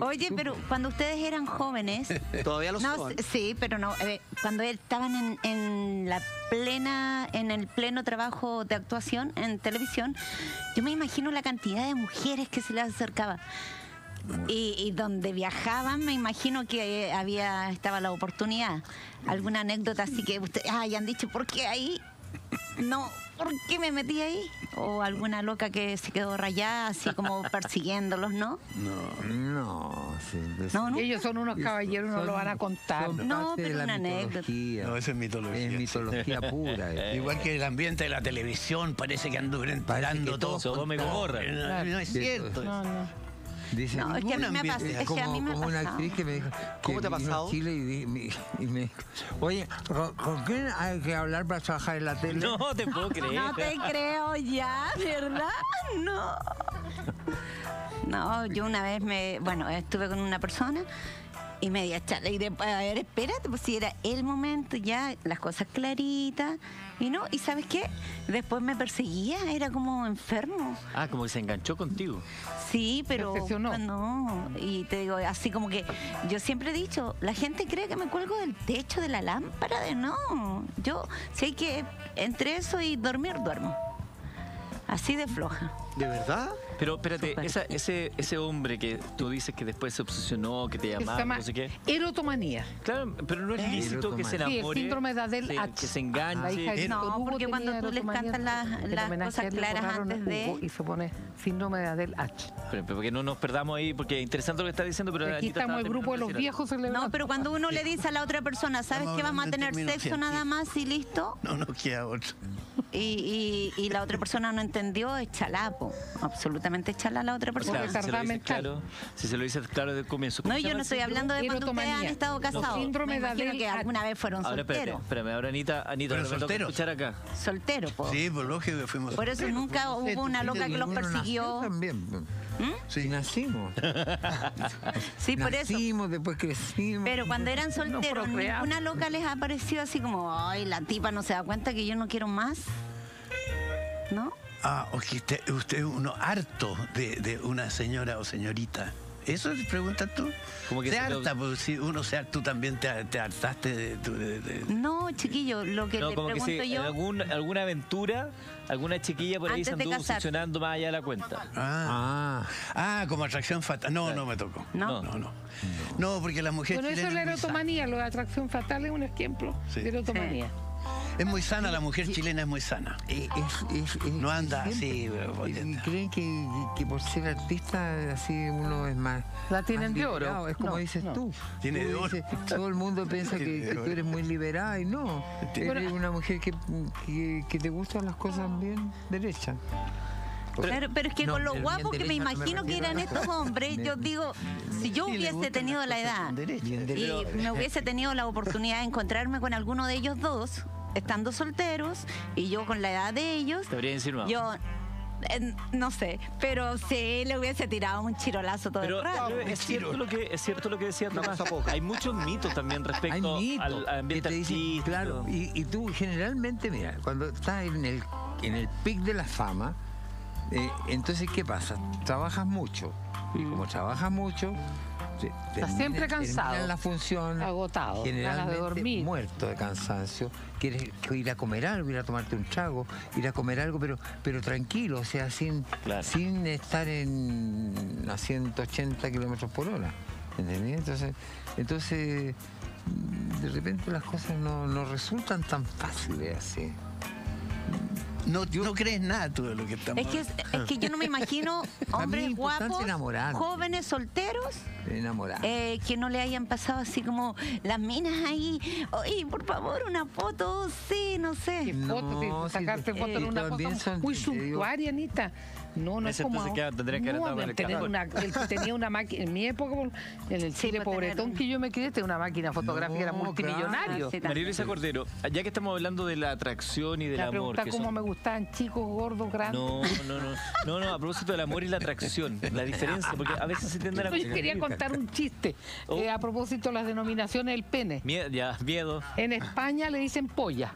Oye, pero cuando ustedes eran jóvenes, Todavía lo no, son. sí, pero no, eh, cuando estaban en, en la plena, en el pleno trabajo de actuación en televisión, yo me imagino la cantidad de mujeres que se les acercaba. Y, y donde viajaban, me imagino que eh, había estaba la oportunidad. ¿Alguna anécdota así que ustedes hayan dicho, ¿por qué ahí? No, ¿por qué me metí ahí? O alguna loca que se quedó rayada, así como persiguiéndolos, ¿no? No, sí, No, no. Ellos son unos caballeros, no lo van a contar. No, pero la una anécdota. mitología. No, esa es mitología, Es sí. mitología pura. eh. Igual que el ambiente de la televisión, parece que anduvieron Parece que todo. Sodoma y. Gomorra. No, no es cierto. No, no. Dice, No, es que a mí me ambiente- pasa, es que como, a mí me ha como una pasado. actriz que me dijo ¿Cómo te ha pasado? Chile y me dijo, oye, ¿con, con quién hay que hablar para trabajar en la tele? No te puedo creer. No te creo ya, ¿verdad? No. No, yo una vez me, bueno, estuve con una persona y media charla y después, a ver, espérate, pues si era el momento ya, las cosas claritas y no, y ¿sabes qué? Después me perseguía, era como enfermo. Ah, como que se enganchó contigo. Sí, pero no, y te digo, así como que yo siempre he dicho, la gente cree que me cuelgo del techo de la lámpara, de no, yo si hay que entre eso y dormir duermo. Así de floja. ¿De verdad? Pero espérate, esa- ese, ese hombre que tú dices que después se obsesionó, que te llamaba, llama no sé qué. erotomanía. Claro, pero no es ¿Eh? lícito que se Sí, el enamore. síndrome de Adele se- H. Que se La enganche. hija Víctor No, Hugo porque cuando tú les cantas las- las cosas claras antes a de- Y se pone síndrome de Adele H. Pero, pero que no nos perdamos ahí, porque es interesante lo que está diciendo, pero Aquí estamos el grupo de los viejos celebrando. No, pero cuando uno le dice a la otra persona, ¿sabes que vamos a tener sexo nada más y listo? No nos queda otro. Y, y- y la otra persona no entendió, es chalapo. Absolutamente chala la otra persona. Claro, si se lo dices claro, si se lo dices claro desde el comienzo. ¿cómo No, yo no estoy hablando de cuando ustedes han estado casados. síndrome Me de que alguna vez fueron Ahora espérate, solteros. espérame, ahora Anita, Anita, Pero soltero. escuchar acá. Solteros, po. Sí, pues lógico que fuimos. Por eso solteros, nunca pues, no hubo una loca que los persiguió. también. Sí. Sí, nacimos. Sí, por eso. Nacimos, después crecimos. Pero cuando eran solteros, ninguna loca les ha parecido así como, ay, la tipa no se da cuenta que yo no quiero más. ¿No? Ah, o que usted, usted es uno harto de, de una señora o señorita. ¿Eso te preguntas tú? Como que se se lo- harta, pues si uno se harta, tú también te, te hartaste de, tu- de- de- No, chiquillo, lo que No, le como que pregunto si yo. algún, alguna aventura, alguna chiquilla por ahí Antes se de anduvo obsesionando más allá de la cuenta. Ah, Ah, ah, como atracción fatal. No, no me tocó. No. No, no. No, porque la mujer Bueno, eso es la erotomanía, lo de atracción fatal es un ejemplo Sí. de erotomanía. Es muy sana, la mujer chilena es muy sana. eh, es- es- es- No anda siempre- así, potente. creen que, que por ser artista así uno es más La tienen más de oro. es como No, dices no. tú Tiene Tú de oro. dices, todo el mundo piensa que, tú eres muy liberada y no Tiene- eres una mujer que, que, que te gustan las cosas bien derechas Pero, pero es que No, con lo guapos que me imagino que eran estos hombres, yo digo, si yo hubiese tenido la edad y me hubiese tenido la oportunidad de encontrarme con alguno de ellos dos, estando solteros, y yo con la edad de ellos, Te habría insinuado. yo eh, no sé, pero sí le hubiese tirado un chirolazo todo Pero el rato. pero es cierto lo que es cierto lo que decía Tomás. Hay muchos mitos también respecto mitos al, al ambiente te dicen, artístico. claro y, y tú generalmente mira cuando estás en el en el pic de la fama eh, entonces qué pasa trabajas mucho y como trabajas mucho termina- siempre cansado, la función agotado, ganas de generalmente dormir. muerto de cansancio quieres ir a comer algo ir a tomarte un trago ir a comer algo pero pero tranquilo o sea sin Claro. sin estar en a 180 kilómetros por hora ¿entendí? entonces entonces de repente las cosas no, no resultan tan fáciles así No, no crees nada tú de lo que estamos Es que, es, es que yo no me imagino hombres guapos, enamorarse. jóvenes, solteros, enamorado eh, que no le hayan pasado así como las minas ahí. Oye, por favor, una foto, sí, no ¿Qué sé. No, foto? sacarte eh, foto en una también cosa son- muy suntuaria, Anita. No, no es Ese como... entonces ahora. que tendría que haber no, el tener una, el que tenía una máquina, en mi época, en el Sí, Chile pues, tener pobretón un- que yo me crié, tenía una máquina fotográfica, era multimillonario. claro, sí, María Luisa Cordero, ya que estamos hablando de la atracción y del La amor, pregunta cómo son- me gustaban chicos, gordos, grandes. no, no, no, no, no, a propósito del amor y la atracción, la diferencia, porque a veces se tienden a Yo quería contar un chiste Oh. eh, a propósito de las denominaciones del pene. Mie- ya, miedo. En España le dicen polla.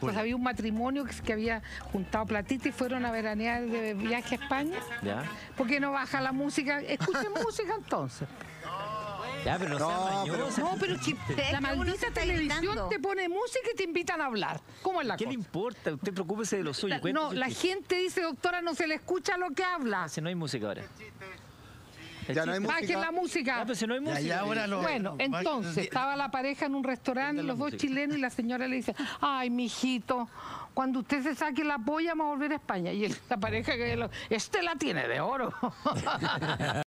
Pues había un matrimonio que, que había juntado platita y fueron a veranear de viaje a España. ¿Ya? ¿Por qué no baja la música? Escuchen música entonces. Ya, pero no. No, pero la maldita televisión gritando. te pone música y te invitan a hablar. ¿Cómo es la ¿Qué le cosa? importa? Usted preocúpese de lo suyo. La- no, la gente dice, doctora, no se le escucha lo que habla. Si no hay música ahora. Ya no hay música. Bajen la música. Ya, pero si no hay Ya, música. ya, ahora lo- Bueno, lo- entonces estaba la pareja en un restaurante, los dos chilenos, y la señora le dice, ay, mijito, cuando usted se saque la polla vamos a volver a España. Y la pareja que lo, este la tiene de oro.